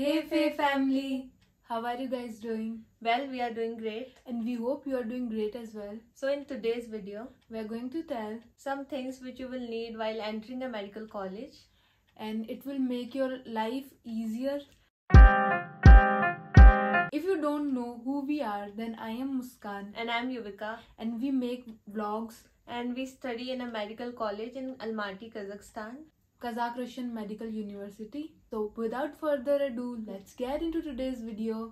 Hey Faye family! How are you guys doing? Well, we are doing great. And we hope you are doing great as well. So, in today's video, we are going to tell some things which you will need while entering a medical college, and it will make your life easier. If you don't know who we are, then I am Muskan, and I am Yuvika, and we make vlogs, and we study in a medical college in Almaty, Kazakhstan. Kazakh Russian Medical University. So without further ado, let's get into today's video.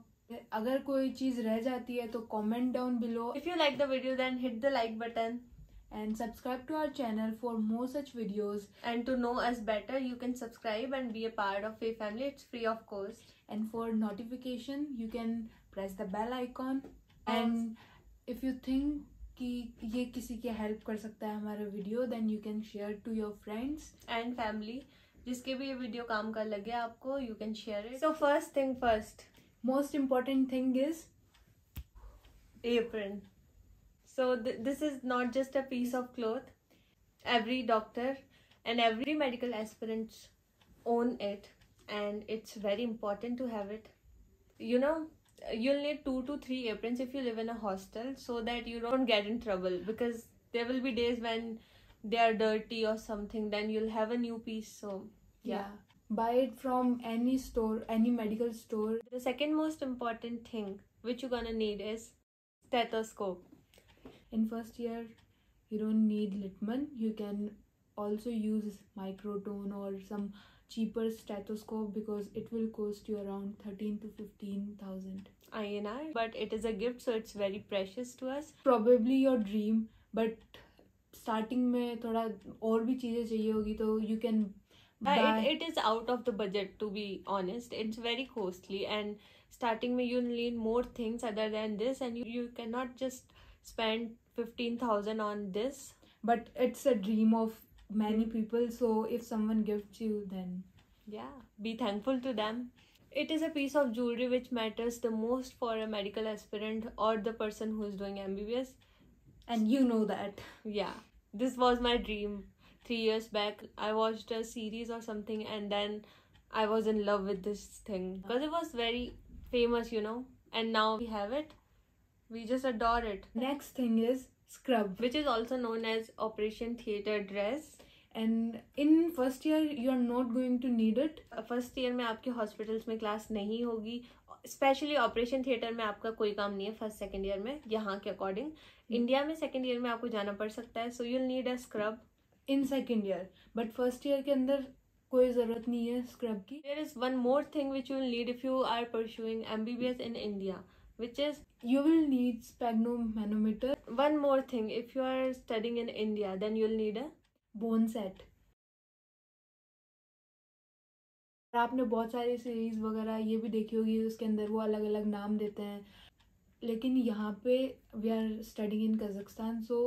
अगर कोई चीज़ रह जाती है तो comment down below if you like the video then hit the like button and subscribe to our channel for more such videos and to know us better you can subscribe and be a part of a family it's free of cost and for notification you can press the bell icon and if you think कि ये किसी की help कर सकता है हमारा video then you can share to your friends and family जिसके भी ये वीडियो काम का लगे आपको you can share it so first thing first most important thing is apron so this is not just a piece of cloth every doctor and every medical aspirants own it and it's very important to have it you know you'll need two to three aprons if you live in a hostel so that you don't get in trouble because there will be days when they are dirty or something then you'll have a new piece so yeah. yeah. buy it from any store any medical store the second most important thing which you're gonna need is stethoscope in first year you don't need litman you can also use microtone or some cheaper stethoscope because it will cost you around 13 to 15,000 INR but it is a gift so it's very precious to us probably your dream but starting में थोड़ा और भी चीज़ें चाहिए होगी तो you can buy it, it is out of the budget to be honest it's very costly and starting में you need more things other than this and you, you cannot just spend 15,000 on this but it's a dream of many people so if someone gives you then yeah be thankful to them. It is a piece of jewelry which matters the most for a medical aspirant or the person who is doing mbbs and you know that. Yeah this was my dream. Three years back i watched a series or something and then i was in love with this thing. Because it was very famous you know and now we have it. We just adore it. Next thing is scrub. Which is also known as operation theater dress. And in first year you are not going to need it first year में आपके hospitals में class नहीं होगी. Specially operation theatre में आपका कोई काम नहीं है फ़र्स्ट सेकेंड ईयर में यहाँ के अकॉर्डिंग इंडिया में सेकेंड ईयर में आपको जाना पड़ सकता है so you'll need a scrub in second year but first year के अंदर कोई ज़रूरत नहीं है स्क्रब की? There is one more thing which you'll need if you are pursuing M B B S in India which is you will need sphygmomanometer one more thing if you are studying in india then you'll need a bone set. आपने बहुत सारी series वगैरह ये भी देखी होगी उसके अंदर वो अलग अलग नाम देते हैं लेकिन यहाँ पे we are studying in Kazakhstan so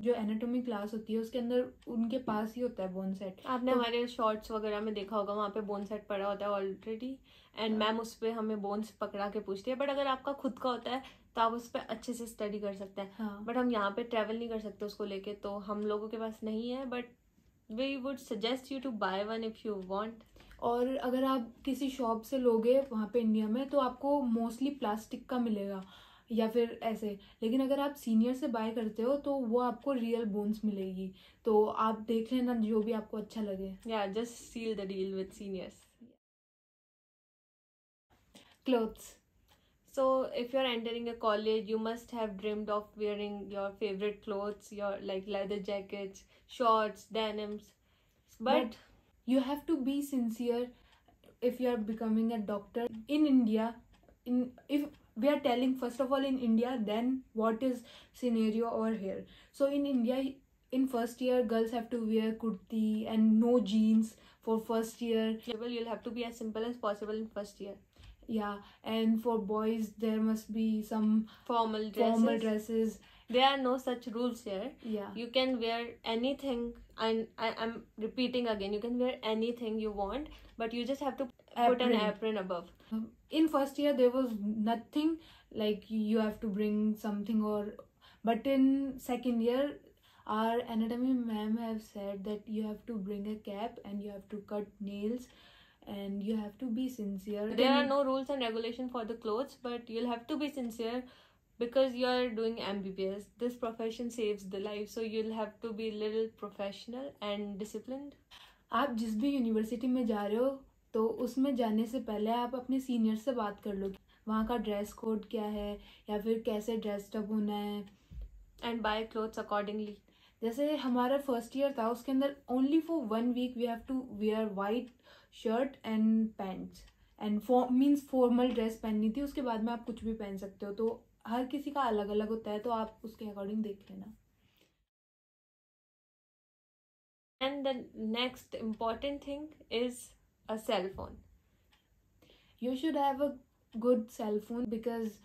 जो एनाटोमी क्लास होती है उसके अंदर उनके पास ही होता है बोन सेट आपने तो, हमारे शॉर्ट्स वगैरह में देखा होगा वहाँ पे बोन सेट पड़ा होता है ऑलरेडी एंड मैम उस पर हमें बोन्स पकड़ा के पूछती है बट अगर आपका खुद का होता है तो आप उस पर अच्छे से स्टडी कर सकते हैं। हाँ. बट हम यहाँ पे ट्रेवल नहीं कर सकते उसको लेके तो हम लोगों के पास नहीं है but we would suggest you to buy one if you want और अगर आप किसी शॉप से लोगे वहाँ पे इंडिया में तो आपको मोस्टली प्लास्टिक का मिलेगा। या फिर ऐसे। लेकिन अगर आप सीनियर से बाय करते हो तो वो आपको रियल बोन्स मिलेगी। तो आप देख लेना जो भी आपको अच्छा लगे। या just seal the deal with seniors clothes so if you are entering a college you must have dreamed of wearing your favourite clothes your like leather jackets shorts denims but you have to be sincere if you are becoming a doctor in India in if we are telling first of all in india then what is scenario over here. So in india in first year girls have to wear kurti and no jeans for first year. Well you'll have to be as simple as possible in first year. Yeah and for boys there must be some formal dresses. formal dresses there are no such rules here. Yeah. You can wear anything and I, i'm repeating again you can wear anything you want but you just have to apron. put an apron. above. Um, in first year there was nothing like you have to bring something or but in second year our anatomy ma'am have said that you have to bring a cap and you have to cut nails and you have to be sincere. There are no rules and regulation for the clothes but you'll have to be sincere because you're doing mbbs this profession saves the life so you'll have to be little professional and disciplined. आप जिस भी university में जा रहे हो तो उसमें जाने से पहले आप अपने सीनियर से बात कर लो वहाँ का ड्रेस कोड क्या है या फिर कैसे ड्रेस्ड अप होना है। एंड बाय क्लोथ्स अकॉर्डिंगली जैसे हमारा फ़र्स्ट ईयर था उसके अंदर only for one week we have to wear white shirt and pants and for means formal dress पहननी थी उसके बाद में आप कुछ भी पहन सकते हो तो हर किसी का अलग अलग होता है तो आप उसके अकॉर्डिंग देख लेना। And the next important thing is a cell phone you should have a good cell phone because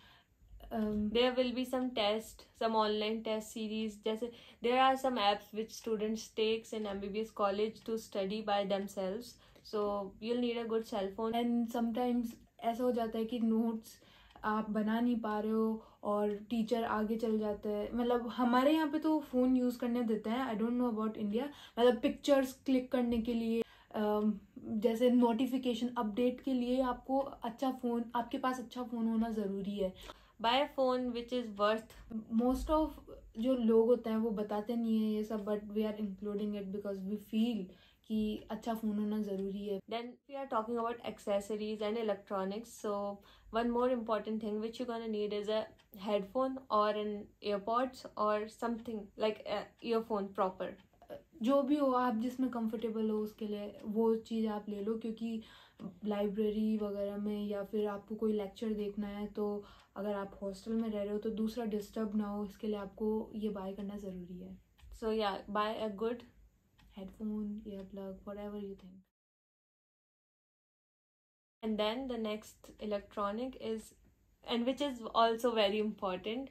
there will be some test some online test series जैसे there are some apps which students takes in M B B S college to study by themselves so you'll need a good cell phone and sometimes ऐसा हो जाता है कि notes. आप बना नहीं पा रहे हो और टीचर आगे चल जाते हैं। मतलब हमारे यहाँ पे तो फ़ोन यूज़ करने देते हैं। I don't know about India मतलब पिक्चर्स क्लिक करने के लिए जैसे नोटिफिकेशन अपडेट के लिए आपको अच्छा फ़ोन आपके पास अच्छा फ़ोन होना ज़रूरी है। Buy phone which is worth most of जो लोग होते हैं वो बताते नहीं है ये सब but we are including it because we feel कि अच्छा फ़ोन होना ज़रूरी है। Then we are talking about accessories and electronics so one more important thing which you gonna need is a headphone और एन एयरपॉड्स और something like earphone proper जो भी हो आप जिसमें कंफर्टेबल हो उसके लिए वो चीज़ आप ले लो क्योंकि लाइब्रेरी वगैरह में या फिर आपको कोई लेक्चर देखना है तो अगर आप हॉस्टल में रह रहे हो तो दूसरा डिस्टर्ब ना हो इसके लिए आपको ये बाय करना ज़रूरी है। So yeah buy a good headphone, earplug, whatever you think. And then the next electronic is, and which is also very important,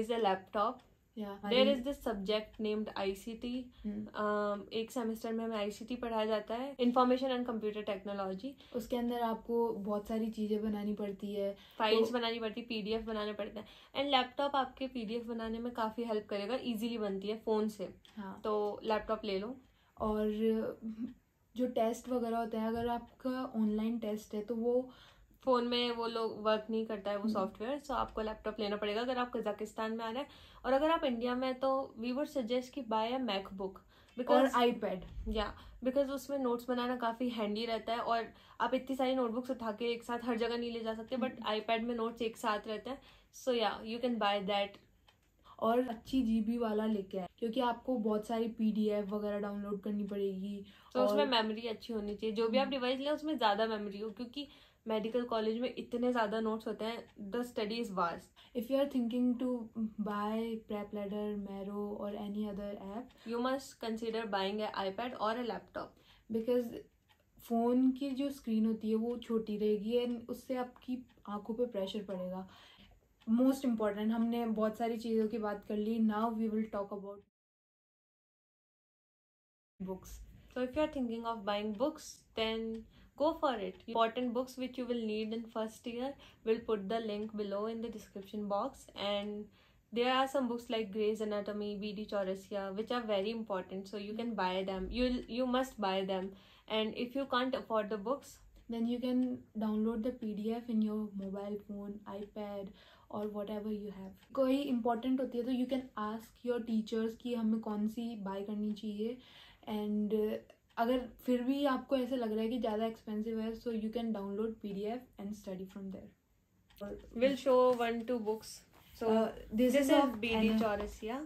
is a laptop. Yeah, there is this subject named ICT एक semester में हमें ICT पढ़ाया जाता है information and computer technology उसके अंदर आपको बहुत सारी चीज़ें बनानी पड़ती है। फाइल्स तो, बनानी पड़ती है पीडीएफ बनाने पड़ते हैं। एंड लैपटॉप आपके पीडीएफ बनाने में काफ़ी हेल्प करेगा इजीली बनती है फ़ोन से। हाँ। तो लैपटॉप ले लो। और जो टेस्ट वगैरह होते हैं अगर आपका ऑनलाइन टेस्ट है तो वो फ़ोन में वो लोग वर्क नहीं करता है वो सॉफ्टवेयर हम्म। सो आपको लैपटॉप लेना पड़ेगा अगर आप कजाकिस्तान में आ रहे हैं। और अगर आप इंडिया में तो वी वुड सजेस्ट कि buy a MacBook because iPad या बिकॉज़ उसमें नोट्स बनाना काफ़ी हैंडी रहता है और आप इतनी सारी नोटबुक्स उठा के एक साथ हर जगह नहीं ले जा सकते बट आई पैड में नोट्स एक साथ रहते हैं। So yeah you can buy that और अच्छी जीबी वाला लेके आए। क्योंकि आपको बहुत सारी पीडीएफ वगैरह डाउनलोड करनी पड़ेगी तो और... उसमें मेमोरी अच्छी होनी चाहिए। जो भी आप डिवाइस लें उसमें ज़्यादा मेमोरी हो क्योंकि मेडिकल कॉलेज में इतने ज़्यादा नोट्स होते हैं the study is vast if you are thinking to buy PrepLadder Marrow और any other app you must consider buying a iPad और ए लैपटॉप बिकॉज़ फ़ोन की जो स्क्रीन होती है वो छोटी रहेगी एंड उससे आपकी आँखों पे प्रेशर पड़ेगा। मोस्ट इंपॉर्टेंट हमने बहुत सारी चीज़ों की बात कर ली now we will talk about books so if you are thinking of buying books then go for it important books which you will need in first year will put the link below in the description box and there are some books like Gray's anatomy B D Chaurasia which are very important so you can buy them you must buy them and if you can't afford the books then you can download the P D F in your mobile phone iPad और whatever you have कोई important होती है तो you can ask your teachers कि हमें कौन सी bye करनी चाहिए। एंड अगर फिर भी आपको ऐसे लग रहा है कि ज़्यादा एक्सपेंसिव है so you can download P D F and study from there will show one two books so uh, this, this is, is of BD Chaurasia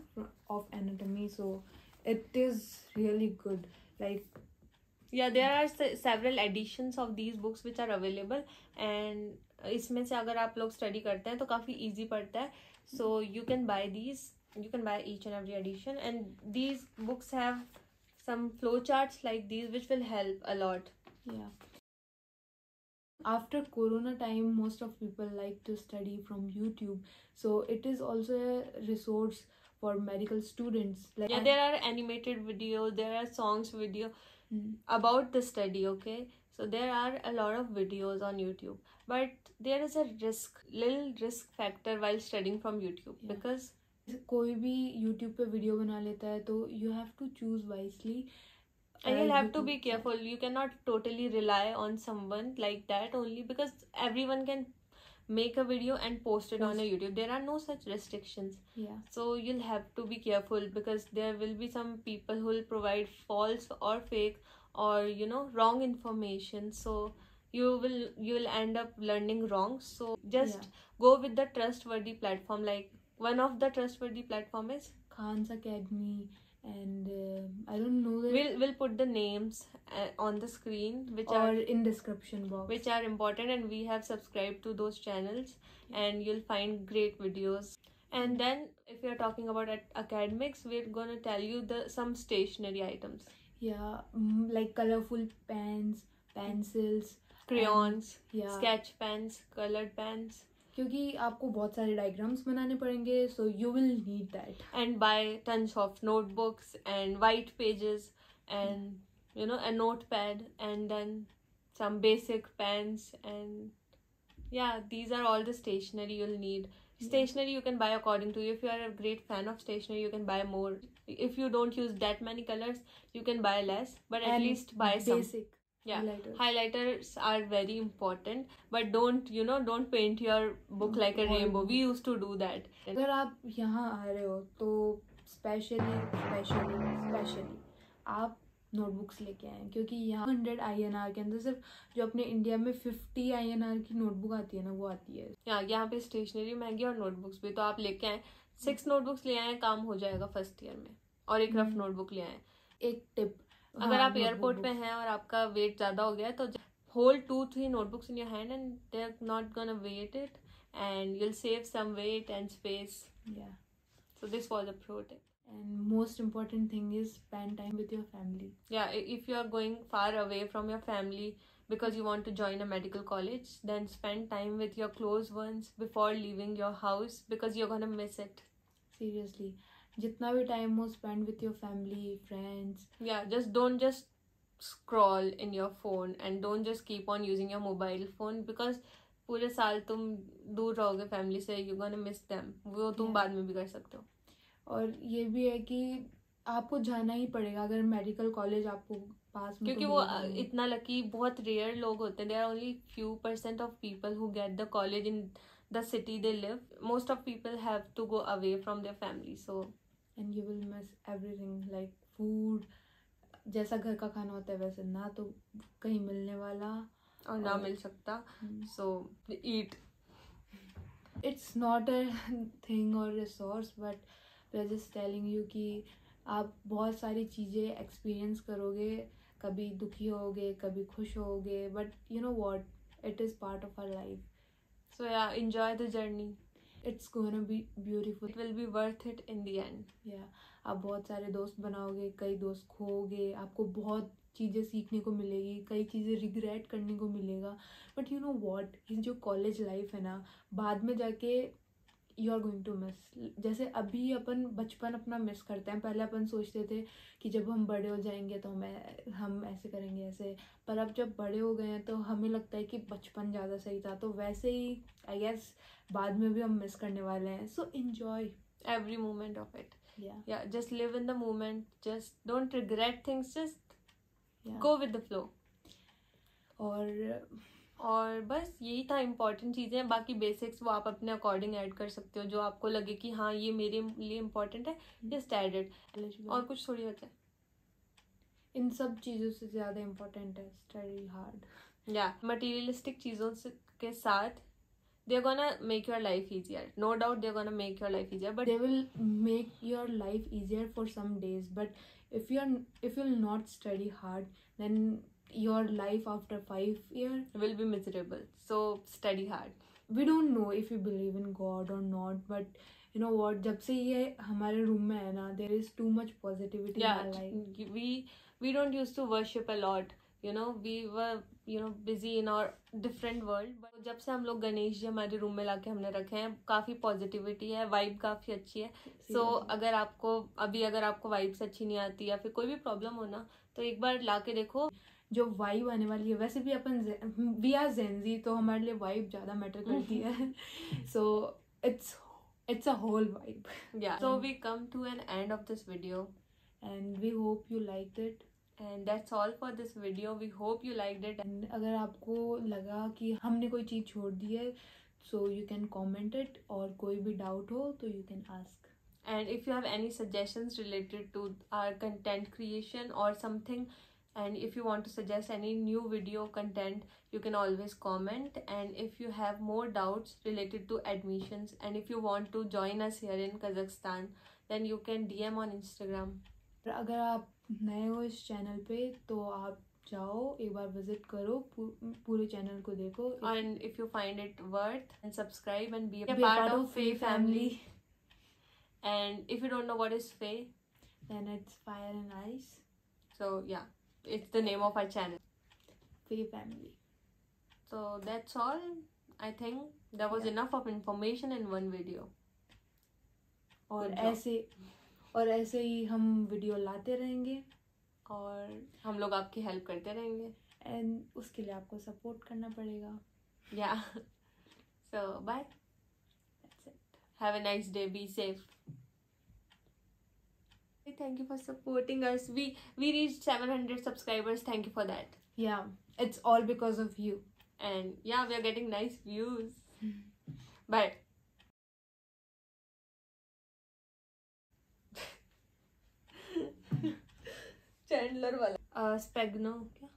of anatomy so it is really good. Like yeah there are several editions of these books which are available and इसमें से अगर आप लोग study करते हैं तो काफ़ी easy पड़ता है so you can buy these you can buy each and every edition and these books have some flow charts like these which will help a lot yeah after corona time most of people like to study from youtube so it is also a resource for medical students like yeah there are animated videos there are songs video Mm. about the study okay so there are a lot of videos on youtube but there is a risk little risk factor while studying from youtube yeah. because कोई भी YouTube पे video बना लेता है तो you have to choose wisely and you'll have to be careful you cannot totally rely on someone like that only because everyone can make a video and post it on a youtube. There are no such restrictions. Yeah. so you'll have to be careful because there will be some people who will provide false or fake or you know wrong information. So you will you will end up learning wrong. So just Yeah. go with the trustworthy platform. Like one of the trustworthy platform is Khan's Academy, and uh, I don't know the we'll we'll put the names uh, on the screen which or are in description box. which are important and we have subscribed to those channels and you'll find great videos and then if you're talking about at academics we're going to tell you the some stationery items yeah, mm, like colorful pens, pencils. crayons Yeah. sketch pens colored pens क्योंकि आपको बहुत सारे diagrams बनाने पड़ेंगे so you will need that and buy tons of notebooks and white pages and you know a notepad and then some basic pens and yeah these are all the stationery you'll need stationery you can buy according to if you are a great fan of stationery you can buy more if you don't use that many colours you can buy less but at least buy basic yeah. Highlighters. highlighters are very important but don't you know don't paint your book like a rainbow. We used to do that. अगर आप यहाँ आ रहे हो तो specially specially specially आप notebooks लेके आए क्योंकि यहाँ हंड्रेड आई एन आर के अंदर सिर्फ़ जो अपने इंडिया में फिफ्टी आई एन आर की नोटबुक आती है ना वो आती है। यहाँ यहाँ पे स्टेशनरी महँगी और नोटबुक्स भी तो आप लेके आए। सिक्स नोटबुक्स ले आए काम हो जाएगा फ़र्स्ट ईयर में। और एक रफ हम्म। नोटबुक ले आए। एक टिप अगर आप एयरपोर्ट पे हैं और आपका वेट ज़्यादा हो गया तो hold two three notebooks in your hand and they are not gonna weigh it and you'll save some weight and space yeah so this was a pro tip and most important thing is spend time with your family yeah if you are going far away from your family because you want to join a medical college then spend time with your close ones before leaving your house because you're gonna miss it seriously जितना भी time हो spend with your family friends yeah just don't just scroll in your phone and don't just keep on using your mobile phone because पूरे साल तुम दूर रहोगे family से you gonna miss them वो तुम Yeah. बाद में भी कर सकते हो। और ये भी है कि आपको जाना ही पड़ेगा अगर मेडिकल कॉलेज आपको पास में क्योंकि तो वो। इतना लकी बहुत रेयर लोग होते हैं। There are only few percent of people who get the college in the city they live most of people have to go away from their family so and you will miss everything like food जैसा घर का खाना होता है वैसे ना तो कहीं मिलने वाला और ना और- मिल सकता। So it it's not a thing और resource but we are just telling you कि आप बहुत सारी चीज़ें एक्सपीरियंस करोगे। कभी दुखी होगे कभी खुश होगे but you know what it is part of our life so yeah enjoy the journey it's gonna be beautiful it will be worth it in the end yeah आप बहुत सारे दोस्त बनाओगे, कई दोस्त खोओगे, आपको बहुत चीज़ें सीखने को मिलेगी, कई चीज़ें रिग्रेट करने को मिलेगा. बट यू नो वॉट ये जो कॉलेज लाइफ है ना, बाद में जाके you are going to miss जैसे अभी अपन बचपन अपना मिस करते हैं। पहले अपन सोचते थे कि जब हम बड़े हो जाएँगे तो हमें हम ऐसे करेंगे ऐसे। पर अब जब बड़े हो गए हैं तो हमें लगता है कि बचपन ज़्यादा सही था। तो वैसे ही आई गेस बाद में भी हम मिस करने वाले हैं। So enjoy every moment of it yeah yeah just live in the moment. Just don't regret things. Just Yeah. go with the flow. और और बस यही था इम्पोर्टेंट चीज़ें बाकी बेसिक्स वो आप अपने अकॉर्डिंग ऐड कर सकते हो जो आपको लगे कि हाँ ये मेरे लिए इंपॉर्टेंट है जस्ट एड इट और कुछ थोड़ी होता है। इन सब चीज़ों से ज़्यादा इम्पोर्टेंट है स्टडी हार्ड या मटीरियलिस्टिक चीज़ों से के साथ they are gonna make your life easier no doubt they are gonna make your life easier but they will make your life easier for some days but if you're if you'll not study hard then your life after five year will be miserable so study hard we don't know if we believe in god or not but you know what जब से ये हमारे room में है ना there is too much positivity yeah in our life we we don't used to worship a lot you know we were you know busy in our different world but जब से हम लोग गणेश जी हमारे रूम में लाके हमने रखे हैं काफ़ी पॉजिटिविटी है वाइब काफ़ी अच्छी है सो Seriously. अगर आपको अभी अगर आपको वाइब्स अच्छी नहीं आती या फिर कोई भी प्रॉब्लम हो ना तो एक बार लाके देखो जो वाइब आने वाली है वैसे भी अपन वी आर जेंजी तो हमारे लिए वाइब ज़्यादा मैटर करती है so it's it's a whole vibe yeah so we come to an end of this video and we hope you liked it and that's all for this video we hope you liked it And अगर आपको लगा कि हमने कोई चीज़ छोड़ दी है so you can comment it और कोई भी डाउट हो तो you can ask and if you have any suggestions related to our content creation or something and if you want to suggest any new video content you can always comment and if you have more doubts related to admissions and if you want to join us here in kazakhstan then you can dm on instagram अगर आप नए हो इस channel पे तो आप जाओ एक बार विजिट करो पू- पूरे चैनल को देखो and if you find it worth and subscribe and be a, Be a part, part of of Faye Faye family. family. and if you don't know what is Faye then it's fire and ice so yeah It's the name of our channel Faye family So that's all. I think there was Yeah. enough of information in one video. और ऐसे और ऐसे ही हम video लाते रहेंगे और हम लोग आपकी हेल्प करते रहेंगे एंड उसके लिए आपको सपोर्ट करना पड़ेगा yeah so bye have a nice day be safe thank you for supporting us we we reached 700 subscribers thank you for that Yeah, it's all because of you. and yeah we are getting nice views bye Chandler वाला स्पेग्नो क्या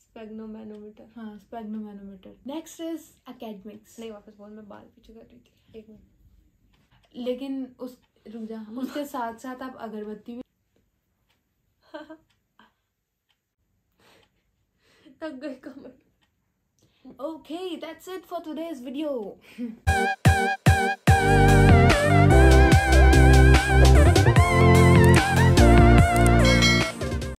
स्पेग्नो manometer हाँ sphygmomanometer next is academics नहीं वापस बोल मैं बाल पीछे कर रही थी एक मिनट लेकिन उस रुक जा उसके साथ साथ आप अगरबत्ती भी तक गए कमर Okay, that's it for today's video.